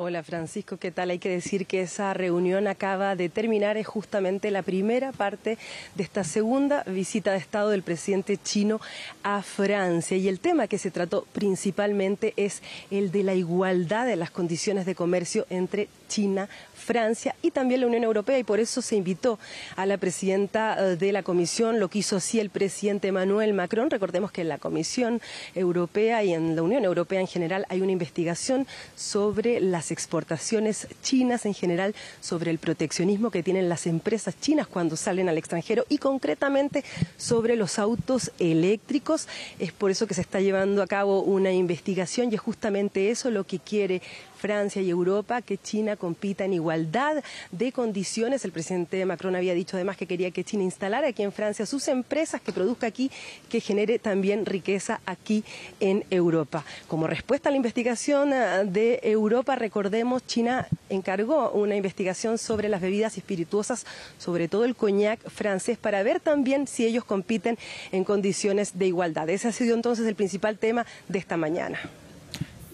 Hola Francisco, ¿qué tal? Hay que decir que esa reunión acaba de terminar, es justamente la primera parte de esta segunda visita de Estado del presidente chino a Francia. Y el tema que se trató principalmente es el de la igualdad de las condiciones de comercio entre China, Francia y también la Unión Europea y por eso se invitó a la presidenta eh, de la Comisión, lo que hizo así el presidente Emmanuel Macron. Recordemos que en la Comisión Europea y en la Unión Europea en general hay una investigación sobre las exportaciones chinas en general, sobre el proteccionismo que tienen las empresas chinas cuando salen al extranjero y concretamente sobre los autos eléctricos. Es por eso que se está llevando a cabo una investigación y es justamente eso lo que quiere Francia y Europa, que China compita en igualdad de condiciones. El presidente Macron había dicho además que quería que China instalara aquí en Francia sus empresas, que produzca aquí, que genere también riqueza aquí en Europa. Como respuesta a la investigación ah, de Europa, recordemos, China encargó una investigación sobre las bebidas espirituosas, sobre todo el coñac francés, para ver también si ellos compiten en condiciones de igualdad. Ese ha sido entonces el principal tema de esta mañana.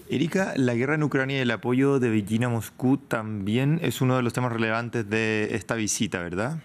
Erika, la guerra en Ucrania y el apoyo de Beijing a Moscú también es uno de los temas relevantes de esta visita, ¿verdad?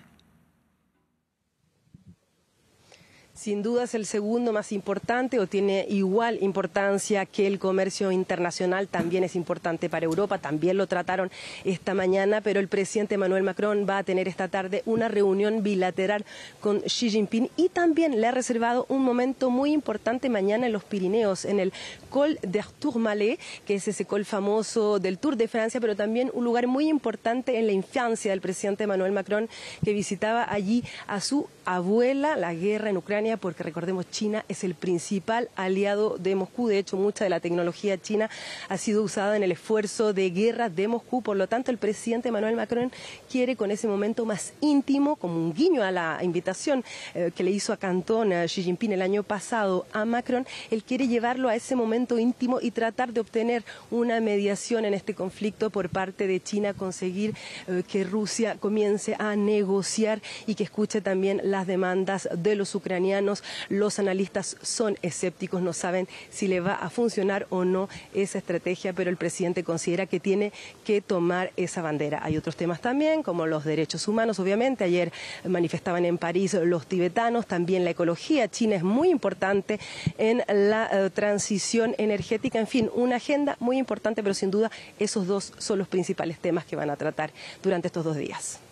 Sin duda es el segundo más importante o tiene igual importancia que el comercio internacional, también es importante para Europa, también lo trataron esta mañana, pero el presidente Emmanuel Macron va a tener esta tarde una reunión bilateral con Xi Jinping y también le ha reservado un momento muy importante mañana en los Pirineos, en el Col d'Artour Malais, que es ese col famoso del Tour de Francia, pero también un lugar muy importante en la infancia del presidente Emmanuel Macron, que visitaba allí a su abuela, la guerra en Ucrania porque recordemos, China es el principal aliado de Moscú. De hecho, mucha de la tecnología china ha sido usada en el esfuerzo de guerra de Moscú. Por lo tanto, el presidente Emmanuel Macron quiere con ese momento más íntimo, como un guiño a la invitación eh, que le hizo a Cantón Xi Jinping el año pasado a Macron, él quiere llevarlo a ese momento íntimo y tratar de obtener una mediación en este conflicto por parte de China, conseguir eh, que Rusia comience a negociar y que escuche también las demandas de los ucranianos los analistas son escépticos, no saben si le va a funcionar o no esa estrategia, pero el presidente considera que tiene que tomar esa bandera. Hay otros temas también, como los derechos humanos, obviamente. Ayer manifestaban en París los tibetanos, también la ecología. China es muy importante en la eh, transición energética. En fin, una agenda muy importante, pero sin duda esos dos son los principales temas que van a tratar durante estos dos días.